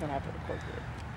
gonna have to record it.